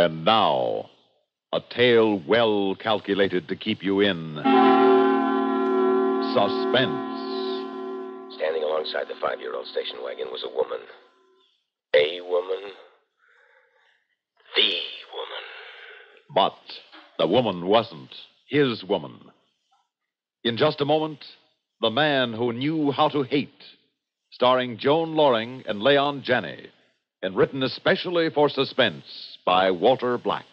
And now, a tale well calculated to keep you in suspense. Standing alongside the five year old station wagon was a woman. A woman. The woman. But the woman wasn't his woman. In just a moment, The Man Who Knew How to Hate, starring Joan Lorring and Leon Janney, and written especially for suspense by Walter Black.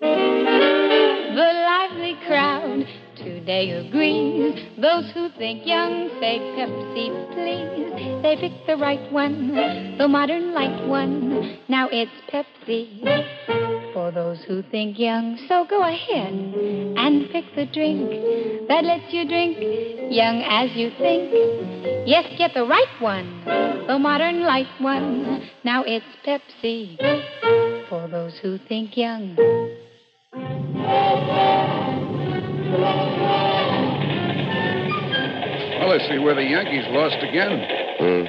The lively crowd today agrees. Those who think young say Pepsi, please. They pick the right one, the modern light one. Now it's Pepsi. For those who think young, so go ahead and pick the drink that lets you drink young as you think. Yes, get the right one, the modern light one. Now it's Pepsi. For those who think young. Well, let's see where the Yankees lost again. Hmm.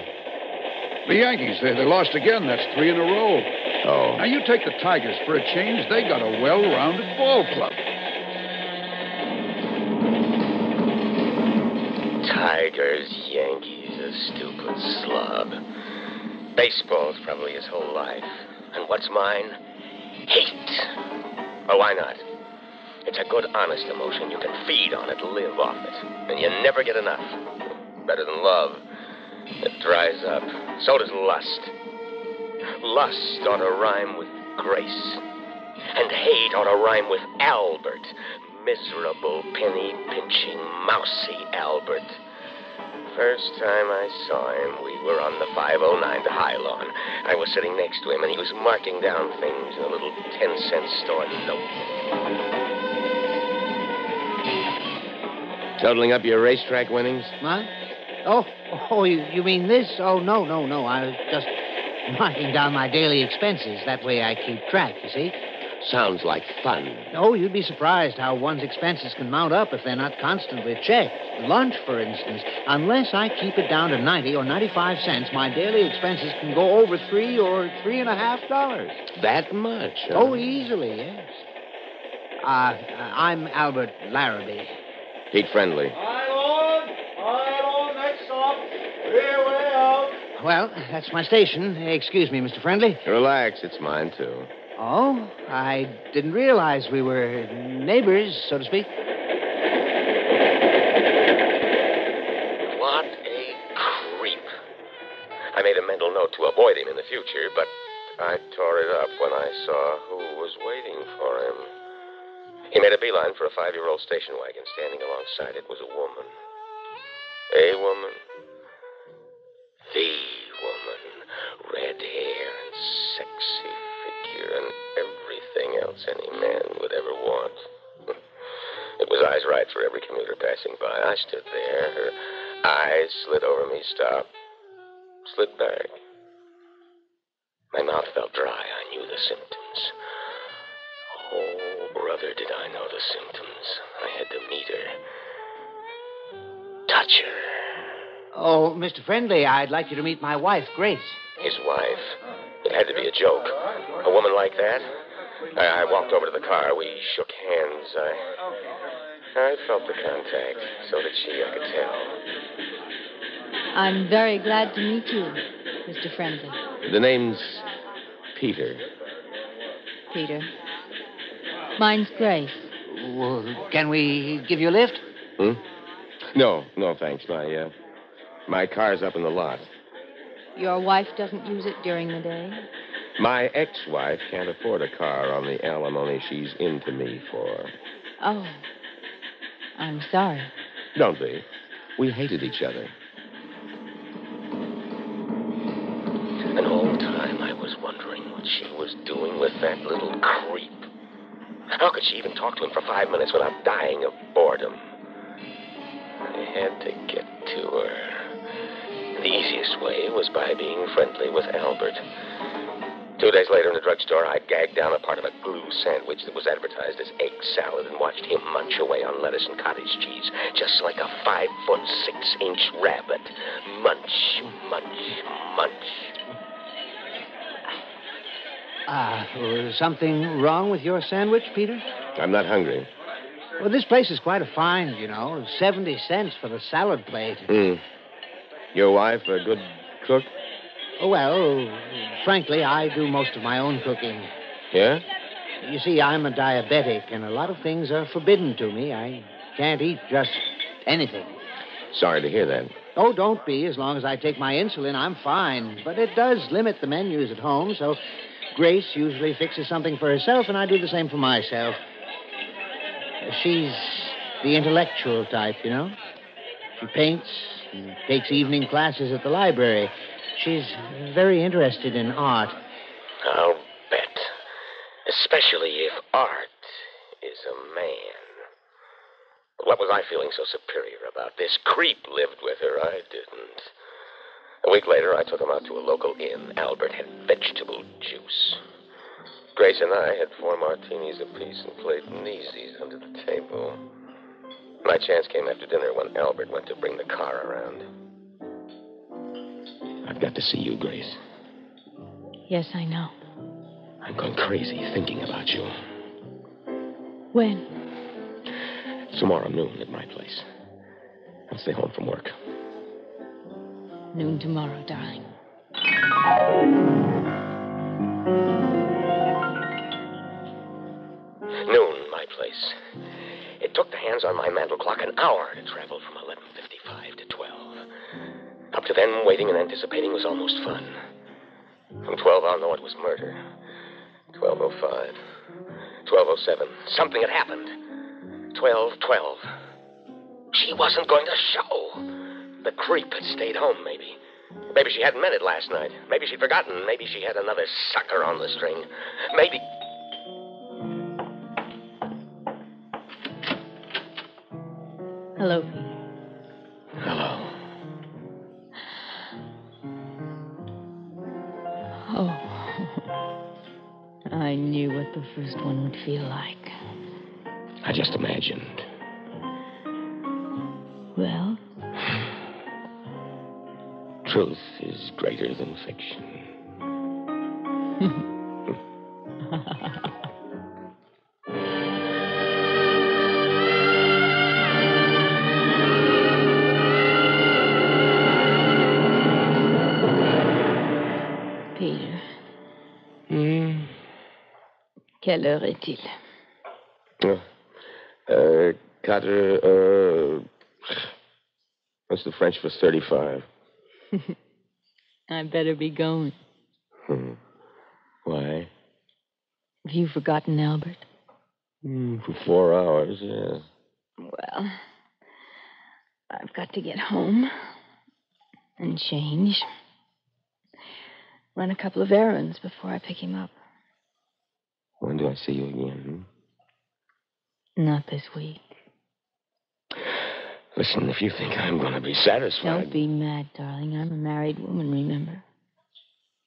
The Yankees, they, they lost again. That's three in a row. Oh. Now, you take the Tigers for a change. They got a well rounded ball club. Tigers, Yankees, a stupid slob. Baseball's probably his whole life. And what's mine? Hate. Well, why not? It's a good, honest emotion. You can feed on it, live off it. And you never get enough. Better than love. It dries up. So does lust. Lust ought to rhyme with grace. And hate ought to rhyme with Albert. Miserable, penny pinching, mousy Albert. First time I saw him, we were on the 509 to High Lawn. I was sitting next to him, and he was marking down things in a little 10 cent store notebook. Totaling up your racetrack winnings? What? Oh, oh, you, you mean this? Oh, no, no, no. I was just marking down my daily expenses. That way I keep track, you see. Sounds like fun. Oh, you'd be surprised how one's expenses can mount up if they're not constantly checked. Lunch, for instance. Unless I keep it down to 90 or 95 cents, my daily expenses can go over three or three and a half dollars. That much? huh? Oh, easily, yes. Uh, I'm Albert Larrabee. Pete Friendly. Well, that's my station. Excuse me, Mr. Friendly. Relax, it's mine, too. Oh, I didn't realize we were neighbors, so to speak. What a creep. I made a mental note to avoid him in the future, but I tore it up when I saw who was waiting for him. He made a beeline for a five year old station wagon. Standing alongside it was a woman. A woman. The woman. Red hair and sexy figure and everything else any man would ever want. It was eyes right for every commuter passing by. I stood there. Her eyes slid over me, stopped, slid back. My mouth felt dry. I knew the symptoms. Oh, brother, did I know the symptoms. I had to meet her. Touch her. Oh, Mr. Friendly, I'd like you to meet my wife, Grace. His wife. It had to be a joke. A woman like that? I, I walked over to the car. We shook hands. I. I felt the contact. So did she, I could tell. I'm very glad to meet you, Mr. Friendly. The name's Peter. Peter. Mine's Grace. Well, can we give you a lift? Hmm? No, no, thanks. My, uh, my car's up in the lot. Your wife doesn't use it during the day? My ex-wife can't afford a car on the alimony she's into me for. Oh. I'm sorry. Don't be. We hated each other. And all the time I was wondering what she was doing with that little creep. How could she even talk to him for five minutes without dying of boredom? I had to get to her. The easiest way was by being friendly with Albert. Two days later in the drugstore, I gagged down a part of a glue sandwich that was advertised as egg salad and watched him munch away on lettuce and cottage cheese, just like a five foot six inch rabbit. Munch, munch, munch. Ah, uh, something wrong with your sandwich, Peter? I'm not hungry. Well, this place is quite a find, you know. 70 cents for the salad plate. Hmm. Your wife a good cook? Oh, well, frankly, I do most of my own cooking. Yeah? You see, I'm a diabetic, and a lot of things are forbidden to me. I can't eat just anything. Sorry to hear that. Oh, don't be. As long as I take my insulin, I'm fine. But it does limit the menus at home, so Grace usually fixes something for herself, and I do the same for myself. She's the intellectual type, you know. She paints and takes evening classes at the library. She's very interested in art. I'll bet. Especially if art is a man. What was I feeling so superior about? This creep lived with her. I didn't. A week later, I took him out to a local inn. Albert had vegetable juice. Grace and I had four martinis apiece and played kneesies under the table. My chance came after dinner when Albert went to bring the car around. I've got to see you, Grace. Yes, I know. I'm going crazy thinking about you. When? Tomorrow noon at my place. I'll stay home from work. Noon tomorrow, darling. Noon, my place. It took the hands on my mantel clock an hour to travel from 11.55 to 12. Up to then, waiting and anticipating was almost fun. From 12 I'll know it was murder. 12.05. 12.07. Something had happened. 12.12. She wasn't going to show. The creep had stayed home, maybe. Maybe she hadn't meant it last night. Maybe she'd forgotten. Maybe she had another sucker on the string. Maybe. Feel like. I just imagined. Well, Truth is greater than fiction. quelle heure est-il? Uh, uh, what's the French for 35? I better be going. Hmm. Why? Have you forgotten Albert? Hmm, for four hours, yeah. Well, I've got to get home and change. Run a couple of errands before I pick him up. Do I see you again? Not this week. hmm? Listen, if you think I'm going to be satisfied. Don't be mad, darling. I'm a married woman, remember?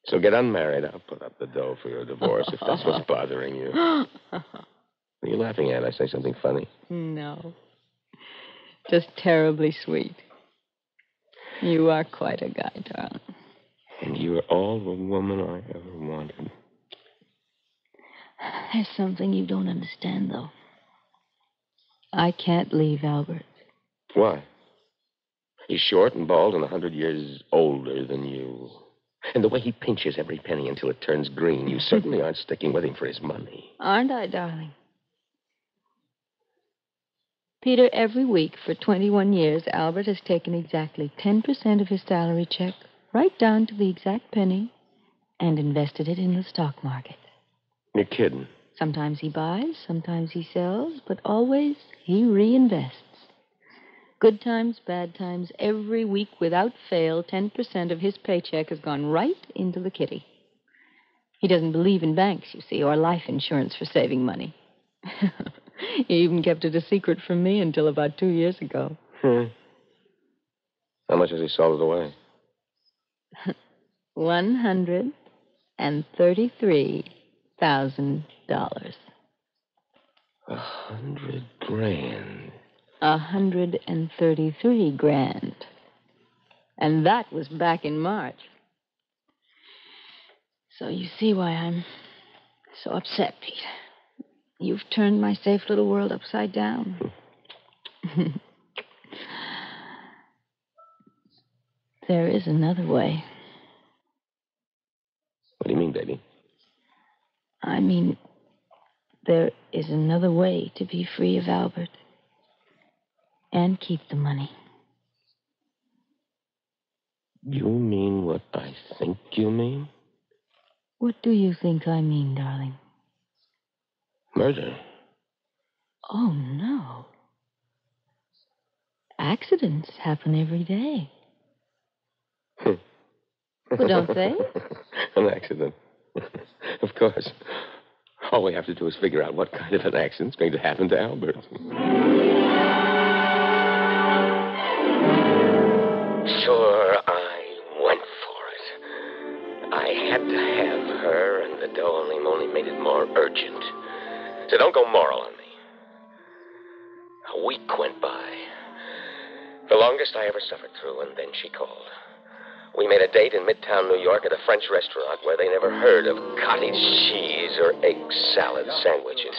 So get unmarried. I'll put up the dough for your divorce if that's what's bothering you. What are you laughing at? I say something funny. no. Just terribly sweet. You are quite a guy, darling. And you're all the woman I ever wanted. There's something you don't understand, though. I can't leave Albert. Why? He's short and bald and a hundred years older than you. And the way he pinches every penny until it turns green, you certainly aren't sticking with him for his money. Aren't I, darling? Peter, every week for 21 years, Albert has taken exactly 10% of his salary check, right down to the exact penny, and invested it in the stock market. You're kidding. Sometimes he buys, sometimes he sells, but always he reinvests. Good times, bad times, every week without fail, 10% of his paycheck has gone right into the kitty. He doesn't believe in banks, you see, or life insurance for saving money. he even kept it a secret from me until about two years ago. Hmm. How much has he sold it away? One hundred and thirty-three thousand dollars. A hundred grand. A hundred and thirty-three grand. And that was back in March. So you see why I'm So upset, Pete. You've turned my safe little world upside down. there is another way. What do you mean, baby? I mean, there is another way to be free of Albert and keep the money. You mean what I think you mean? What do you think I mean, darling? Murder. Oh, no. Accidents happen every day. Well, don't they? an accident. of course. All we have to do is figure out what kind of an accident's going to happen to Albert. Sure, I went for it. I had to have her, and the darling only made it more urgent. So don't go moral on me. A week went by. The longest I ever suffered through, and then she called. We made a date in Midtown New York at a French restaurant where they never heard of cottage cheese or egg salad sandwiches.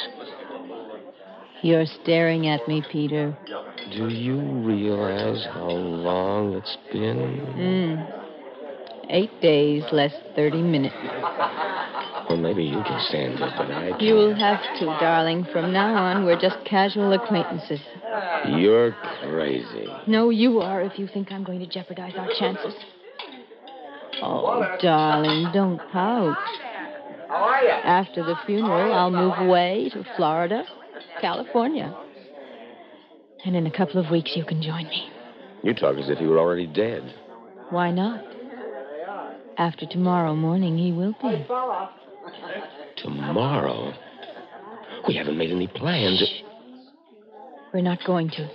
You're staring at me, Peter. Do you realize how long it's been? Mm. Eight days, less 30 minutes. Well, maybe you can stand it, but I can't. You'll have to, darling. From now on, we're just casual acquaintances. You're crazy. No, you are if you think I'm going to jeopardize our chances. Oh, darling, don't pout. After the funeral, I'll move away to Florida, California. And in a couple of weeks, you can join me. You talk as if he were already dead. Why not? After tomorrow morning, he will be. Tomorrow? We haven't made any plans. We're not going to.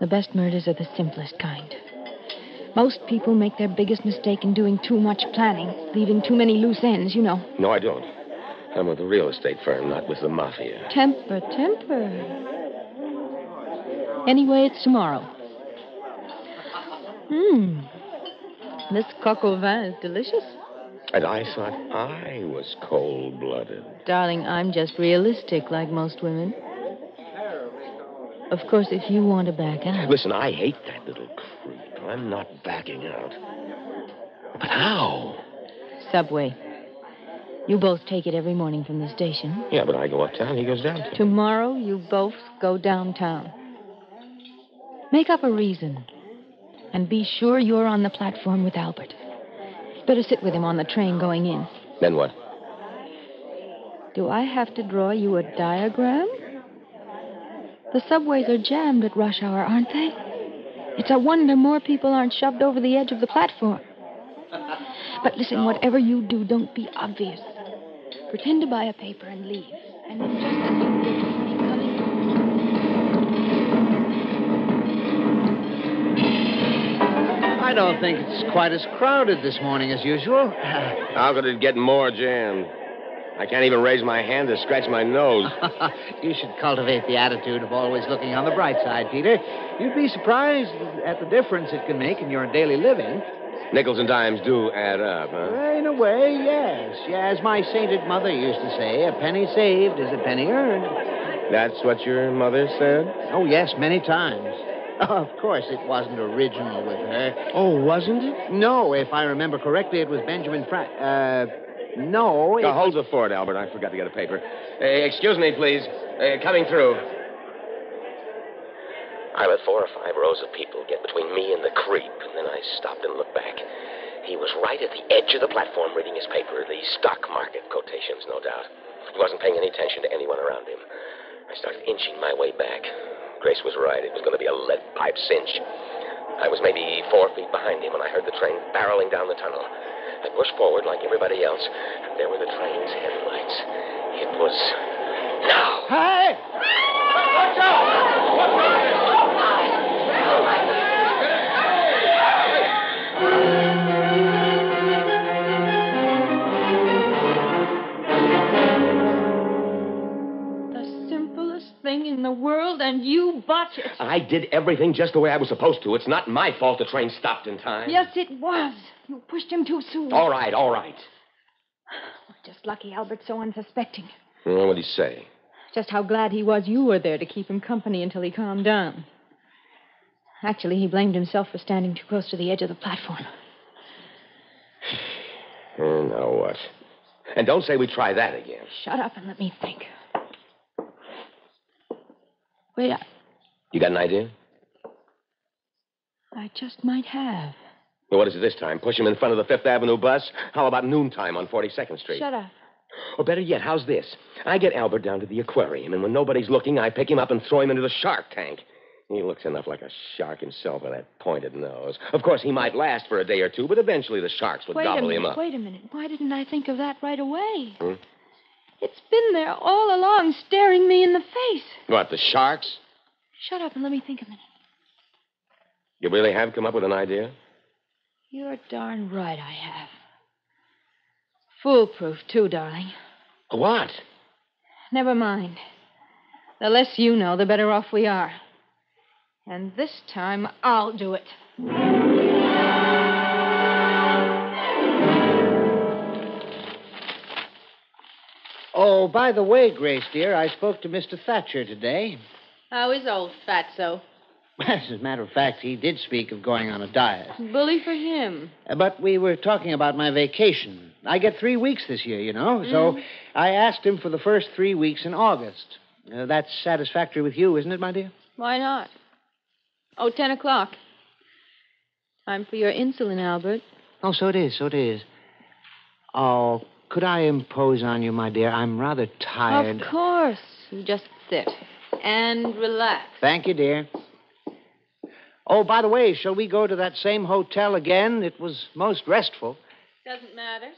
The best murders are the simplest kind. Most people make their biggest mistake in doing too much planning, leaving too many loose ends, you know. No, I don't. I'm with a real estate firm, not with the mafia. Temper, temper. Anyway, it's tomorrow. Mmm. This coq au vin is delicious. And I thought I was cold blooded. Darling, I'm just realistic like most women. Of course, if you want to back out. Listen, I hate that little creep. I'm not backing out. But how? Subway. You both take it every morning from the station. Yeah, but I go uptown, he goes downtown. Tomorrow, you both go downtown. Make up a reason. And be sure you're on the platform with Albert. Better sit with him on the train going in. Then what? Do I have to draw you a diagram? The subways are jammed at rush hour, aren't they? It's a wonder more people aren't shoved over the edge of the platform. But listen, whatever you do, don't be obvious. Pretend to buy a paper and leave. And then just as you do, keep coming. I don't think it's quite as crowded this morning as usual. How could it get more jammed? I can't even raise my hand to scratch my nose. you should cultivate the attitude of always looking on the bright side, Peter. You'd be surprised at the difference it can make in your daily living. Nickels and dimes do add up, huh? Well, in a way, yes. Yeah, as my sainted mother used to say, a penny saved is a penny earned. That's what your mother said? Oh, yes, many times. Of course, it wasn't original with her. Oh, wasn't it? No, if I remember correctly, it was Benjamin Frank. Uh, no. It Now, hold the fort, Albert. I forgot to get a paper. Uh, excuse me, please. Uh, coming through. I let four or five rows of people get between me and the creep, and then I stopped and looked back. He was right at the edge of the platform reading his paper, the stock market quotations, no doubt. He wasn't paying any attention to anyone around him. I started inching my way back. Grace was right. It was going to be a lead pipe cinch. I was maybe four feet behind him when I heard the train barreling down the tunnel. I pushed forward like everybody else, and there were the train's headlights. It was now. Hey! The simplest thing in the world, and you botch it. I did everything just the way I was supposed to. It's not my fault the train stopped in time. Yes, it was. You pushed him too soon. All right, all right. Just lucky Albert's so unsuspecting. Well, what'd he say? Just how glad he was you were there to keep him company until he calmed down. Actually, he blamed himself for standing too close to the edge of the platform. And now what? And don't say we try that again. Shut up and let me think. Wait, I, You got an idea? I just might have. Well, what is it this time? Push him in front of the Fifth Avenue bus? How about noontime on 42nd Street? Shut up. Or better yet, how's this? I get Albert down to the aquarium, and when nobody's looking, I pick him up and throw him into the shark tank. He looks enough like a shark himself with that pointed nose. Of course, he might last for a day or two, but eventually the sharks would Wait gobble minute. him up. Wait a minute. Why didn't I think of that right away? Hmm? It's been there all along, staring me in the face. What, the sharks? Shut up and let me think a minute. You really have come up with an idea? You're darn right I have. Foolproof, too, darling. What? Never mind. The less you know, the better off we are. And this time, I'll do it. Oh, by the way, Grace, dear, I spoke to Mr. Thatcher today. How is old Fatso? As a matter of fact, he did speak of going on a diet. Bully for him. Uh, But we were talking about my vacation. I get three weeks this year, you know, so I asked him for the first three weeks in August. Uh, that's satisfactory with you, isn't it, my dear? Why not? Oh, ten o'clock. Time for your insulin, Albert. Oh, so it is, so it is. Oh, could I impose on you, my dear? I'm rather tired. Of course. You just sit and relax. Thank you, dear. Oh, by the way, shall we go to that same hotel again? It was most restful. Doesn't matter.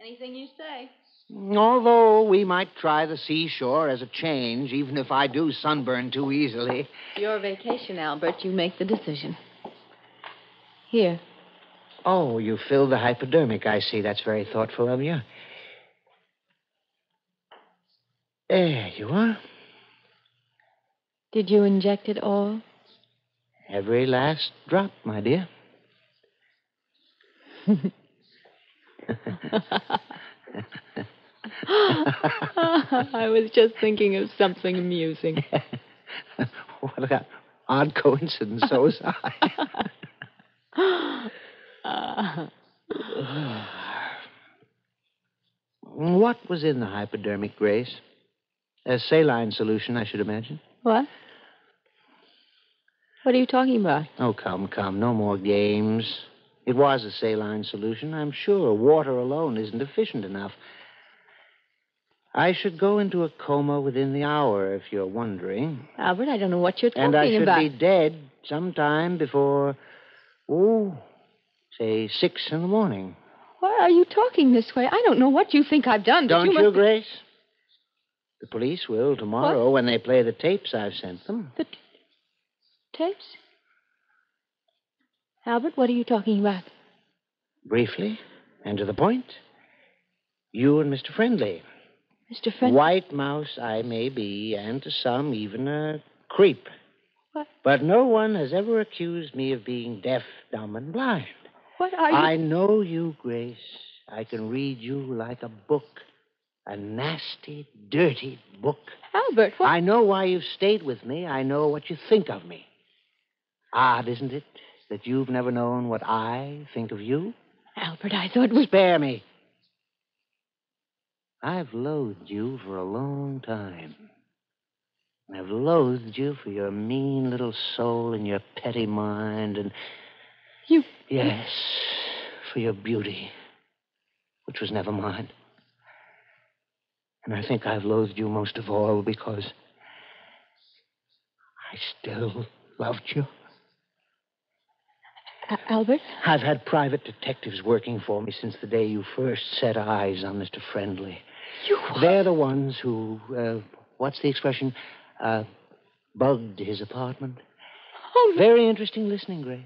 Anything you say. Although we might try the seashore as a change, even if I do sunburn too easily. Your vacation, Albert. You make the decision. Here. Oh, you filled the hypodermic, I see. That's very thoughtful of you. There you are. Did you inject it all? Every last drop, my dear. I was just thinking of something amusing. what an odd coincidence. So was I. what was in the hypodermic, Grace? A saline solution, I should imagine. what? What are you talking about? Oh, come, come. No more games. It was a saline solution, I'm sure. Water alone isn't efficient enough. I should go into a coma within the hour, if you're wondering. Albert, I don't know what you're talking about. And I should about. be dead sometime before, oh, say six in the morning. Why are you talking this way? I don't know what you think I've done, Don't you you. Grace? The police will tomorrow when they play the tapes I've sent them. The t- tapes? Albert, what are you talking about? Briefly and to the point. You and Mr. Friendly. Mr. Friendly? White mouse I may be, and to some even a creep. What? But no one has ever accused me of being deaf, dumb, and blind. What are you... I know you, Grace. I can read you like a book. A nasty, dirty book. Albert, what... I know why you've stayed with me. I know what you think of me. Odd, isn't it, that you've never known what I think of you? Albert, I thought we... Spare me. I've loathed you for a long time. I've loathed you for your mean little soul and your petty mind and. You... Yes, for your beauty, which was never mine. And I think I've loathed you most of all because I still loved you. Albert? I've had private detectives working for me since the day you first set eyes on Mr. Friendly. You... They're the ones who, uh, what's the expression? Uh, bugged his apartment. Oh. Very interesting listening, Grace.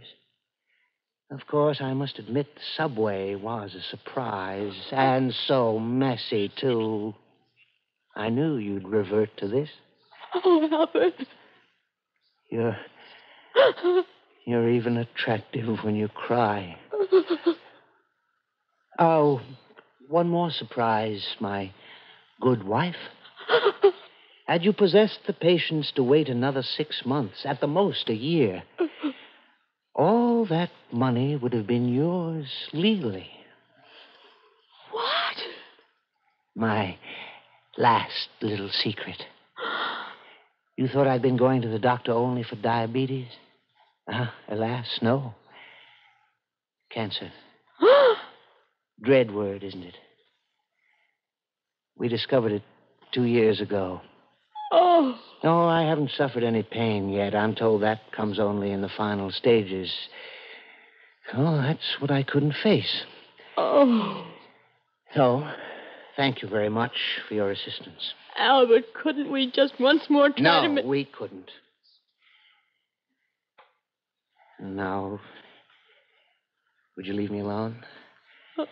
Of course, I must admit the subway was a surprise, and so messy, too. I knew you'd revert to this. Oh, Albert. You're. You're even attractive when you cry. Oh, one more surprise, my good wife. Had you possessed the patience to wait another six months, at the most a year, all that money would have been yours legally. What? My last little secret. You thought I'd been going to the doctor only for diabetes? Uh, alas, no. Cancer. Dread word, isn't it? We discovered it two years ago. Oh. No, I haven't suffered any pain yet. I'm told that comes only in the final stages. Oh, that's what I couldn't face. Oh. So, thank you very much for your assistance. Albert, couldn't we just once more try no, to ma- we couldn't. Now, would you leave me alone? Oh.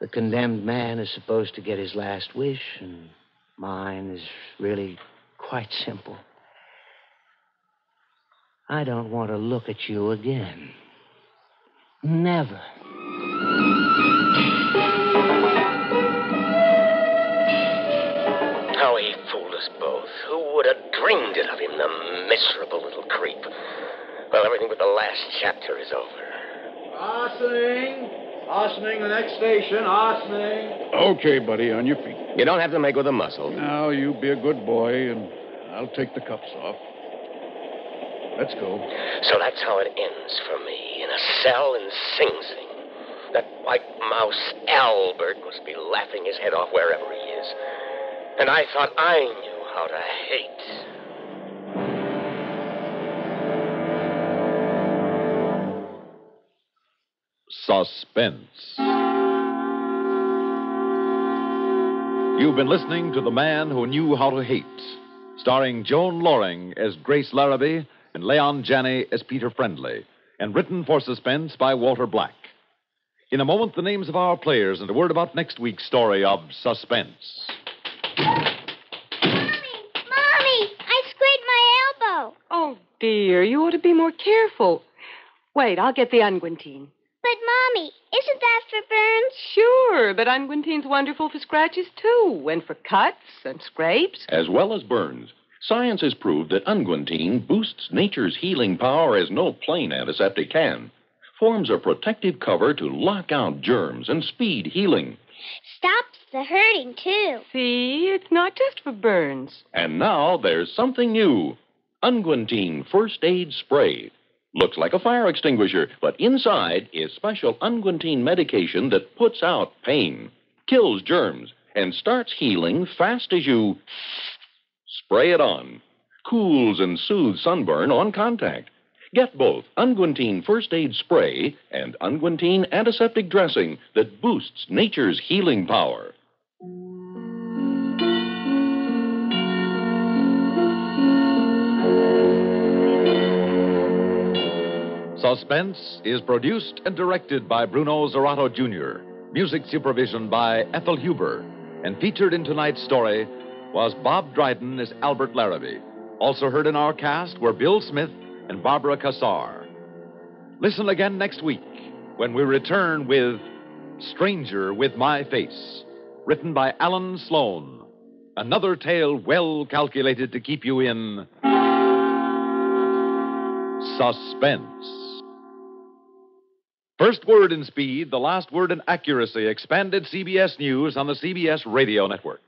The condemned man is supposed to get his last wish, and mine is really quite simple. I don't want to look at you again. Never. Us both. Who would have dreamed it of him, the miserable little creep? Well, everything but the last chapter is over. Ossining. Ossining, the next station. Ossining. Okay, buddy, on your feet. You don't have to make with a muscle. Now, you be a good boy, and I'll take the cuffs off. Let's go. So that's how it ends for me, in a cell in Sing Sing. That white mouse Albert must be laughing his head off wherever he is. And I thought I knew how to hate. Suspense. You've been listening to The Man Who Knew How to Hate, starring Joan Lorring as Grace Larrabee and Leon Janney as Peter Friendly, and written for suspense by Walter Black. In a moment, the names of our players and a word about next week's story of Suspense. Mommy, Mommy, I scraped my elbow. Oh, dear, you ought to be more careful. Wait, I'll get the unguentine. But, Mommy, isn't that for burns? Sure, but unguentine's wonderful for scratches, too, and for cuts and scrapes. As well as burns, science has proved that unguentine boosts nature's healing power as no plain antiseptic can. Forms a protective cover to lock out germs and speed healing. Stops the hurting, too. See, it's not just for burns. And now there's something new Unguentine First Aid Spray. Looks like a fire extinguisher, but inside is special unguentine medication that puts out pain, kills germs, and starts healing fast as you spray it on. Cools and soothes sunburn on contact. Get both Unguentine First Aid Spray and Unguentine Antiseptic Dressing that boosts nature's healing power. Suspense is produced and directed by Bruno Zirato Jr., music supervision by Ethel Huber, and featured in tonight's story was Bob Dryden as Albert Larrabee. Also heard in our cast were Bill Smith and Barbara Cassar. Listen again next week when we return with Stranger with My Face, written by Alan Sloane. Another tale well calculated to keep you in suspense. First word in speed, the last word in accuracy. Expanded CBS News on the CBS Radio Network.